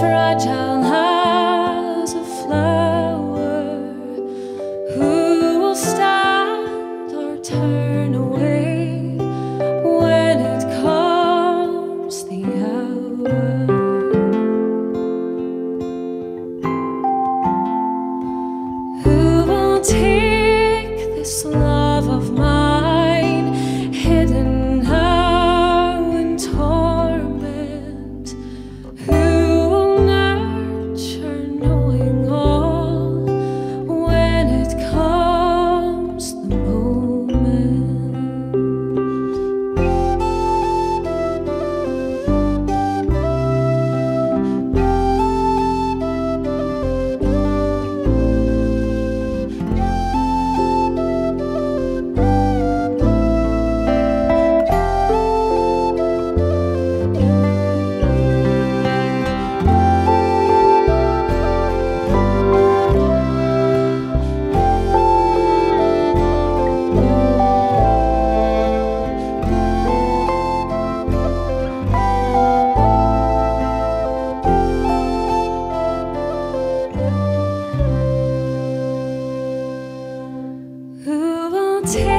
fragile as a flower. Who will stand or turn away When it comes the hour? Who will take this love take